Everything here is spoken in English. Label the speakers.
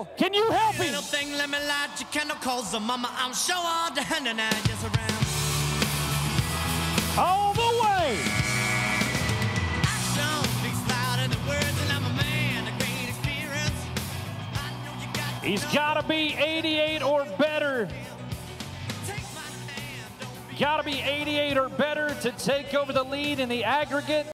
Speaker 1: Bill, can you help me?
Speaker 2: Little thing, let me light your candle, cause the mama, I'm sure all the hand and I just around.
Speaker 1: All the way. He's got to be 88 or better. Got to be 88 or better to take over the lead in the aggregate.